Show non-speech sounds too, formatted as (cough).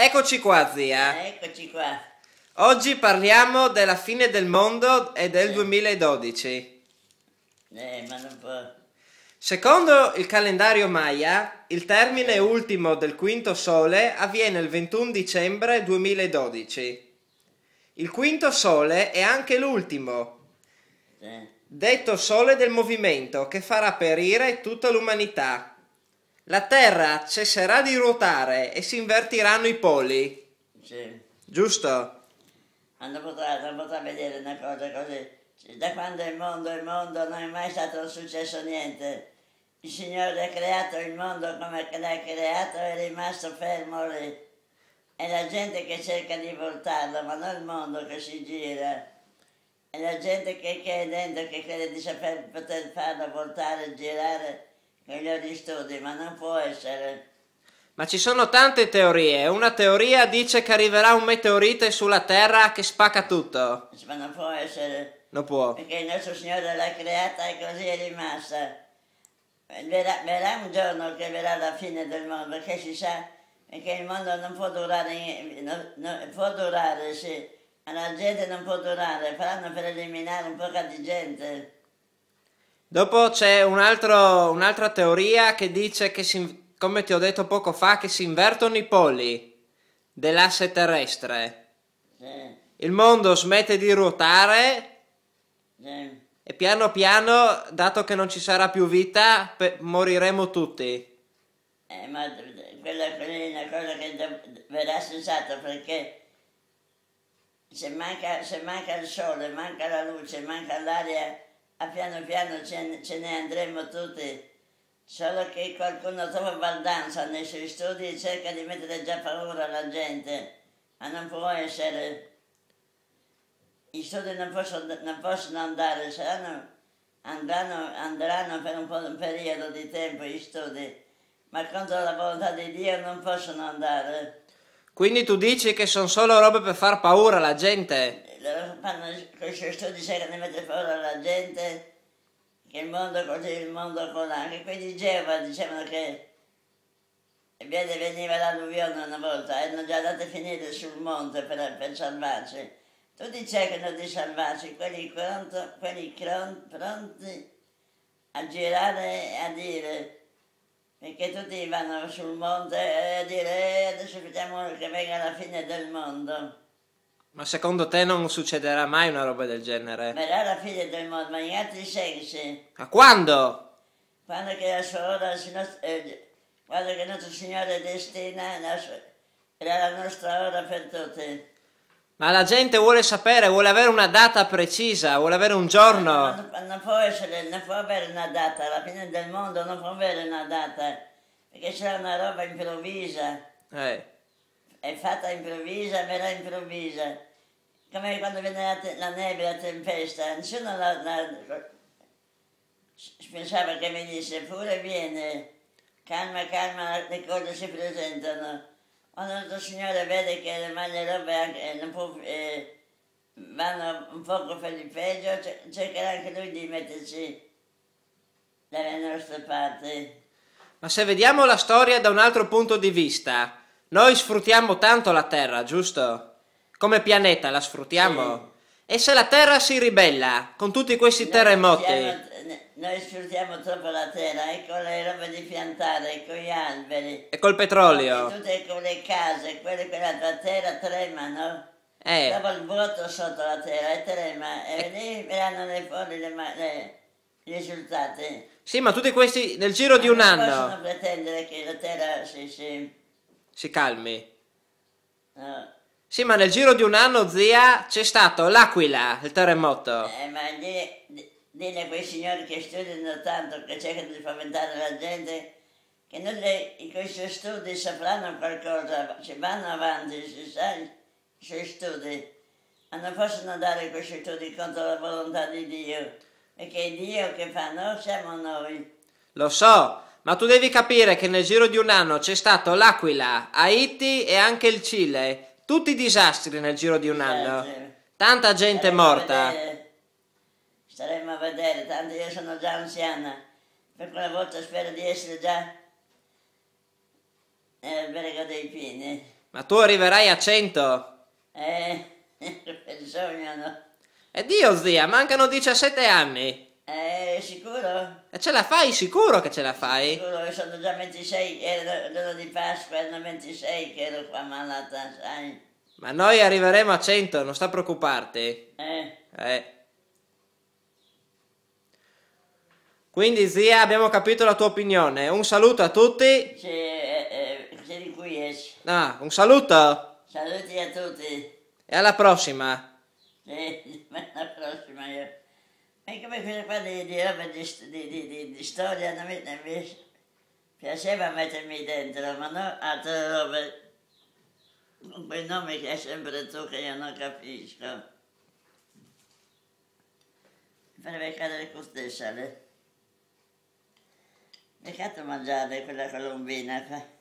Eccoci qua, zia. Eccoci qua. Oggi parliamo della fine del mondo e del 2012. Eh, ma non può. Secondo il calendario Maya, il termine ultimo del quinto sole avviene il 21 dicembre 2012. Il quinto sole è anche l'ultimo, Sì. detto sole del movimento, che farà perire tutta l'umanità. La Terra cesserà di ruotare e si invertiranno i poli, sì. giusto? Potrà, non potrà vedere una cosa così. Da quando il mondo è il mondo non è mai stato successo niente. Il Signore ha creato il mondo come l'ha creato e è rimasto fermo lì. È la gente che cerca di voltarlo, ma non il mondo che si gira. È la gente che, che è dentro che crede di saper poter farlo voltare girare con i loro studi, ma non può essere. Ma ci sono tante teorie. Una teoria dice che arriverà un meteorite sulla Terra che spacca tutto. Ma non può essere. Non può. perché il nostro Signore l'ha creata e così è rimasta. Verrà, verrà un giorno che verrà la fine del mondo, che si sa, perché il mondo non può durare, no- no- può durare, sì, ma la gente non può durare, faranno per eliminare un po' di gente. Dopo c'è un altro- un'altra teoria che dice che, si, come ti ho detto poco fa, che si invertono i poli dell'asse terrestre. Sì, Il mondo smette di ruotare sì. e piano piano, dato che non ci sarà più vita, moriremo tutti. Eh, ma quella, quella è una cosa che verrà sensata perché se manca, se manca il sole, manca la luce, manca l'aria, a piano piano ce, ce ne andremo tutti. Solo che qualcuno troppo baldanza nei suoi studi e cerca di mettere già paura alla gente, ma non può essere. I studi non possono, non possono andare, saranno, andranno, andranno per un, po', un periodo di tempo gli studi, ma contro la volontà di Dio non possono andare. Quindi tu dici che sono solo robe per far paura alla gente? Loro fanno con i suoi studi cercano di mettere paura alla gente, che il mondo così, il mondo colà. Anche quelli di Geova dicevano che veniva l'alluvione una volta, erano già andate a finire sul monte per, per salvarci. Tutti cercano di salvarci, quelli, pronto, quelli pronti a girare e a dire, perché tutti vanno sul monte e a dire "Eh, adesso vediamo che venga la fine del mondo. Ma secondo te non succederà mai una roba del genere? Verrà la fine del mondo, ma in altri sensi. Ma quando? Quando che la sua ora, eh, quando che il nostro Signore destina, la sua- era la nostra ora per tutti. Ma la gente vuole sapere, vuole avere una data precisa, vuole avere un giorno. Non, non può essere, non può avere una data, la fine del mondo non può avere una data, perché sarà una roba improvvisa, Eh. è fatta improvvisa, verrà improvvisa. Come quando viene la, te- la neve, la tempesta, nessuno la, la- pensava che venisse, eppure viene, calma, calma, le cose si presentano. Quando il nostro Signore vede che le robe anche, eh, non può, eh, vanno un poco per il peggio, ce- cercherà anche lui di mettersi dalle nostre parti. Ma se vediamo la storia da un altro punto di vista, noi sfruttiamo tanto la Terra, giusto? Come pianeta la sfruttiamo? E se la Terra si ribella con tutti questi Noi terremoti? sfruttiamo- Noi sfruttiamo troppo la terra e con le robe di piantare, e con gli alberi. E col E petrolio? tutte con le case, quelle che la terra trema, no? Eh, Dopo il vuoto sotto la terra e trema e lì verranno le fuori le, ma- le- i risultati. sì, ma tutti questi nel giro di un non anno possono pretendere che la terra si... si si calmi. no. Sì, ma nel giro di un anno, zia, c'è stato l'Aquila, il terremoto. Eh, ma di- di- dille a quei signori che studiano tanto, che cercano di spaventare la gente, che non le, in questi studi sapranno qualcosa, ci vanno avanti, si sa i suoi studi, ma non possono andare questi studi contro la volontà di Dio, perché è Dio che fa, non siamo noi. Lo so, ma tu devi capire che nel giro di un anno c'è stato l'Aquila, Haiti e anche il Cile. Tutti disastri nel giro di un anno. Tanta gente Staremo a morta. vedere. Staremo a vedere, tanto io sono già anziana, per quella volta spero di essere già nel Vergo dei Pini. Ma tu arriverai a 100. Eh, (laughs) per sogno no. E Dio zia, mancano 17 anni. Eh, sicuro? E ce la fai, sicuro che ce la fai? Sicuro che sono già 26, era l'ora di Pasqua, erano 26 che ero qua malata, sai? Ma noi arriveremo a 100, non sta a preoccuparti. Eh, Eh. Quindi zia, abbiamo capito la tua opinione. Un saluto a tutti. se, eh, eh, se riquiesci. Ah, un saluto Saluti a tutti. e alla prossima. Sì, (laughs) alla prossima io. E come quelle qua di, di roba di, di, di, di, storia, non mi, non mi piaceva mettermi dentro, ma no altre robe con quei nomi che hai sempre tu che io non capisco. Mi farebbe cadere le. Mi fatto mangiare quella colombina qua.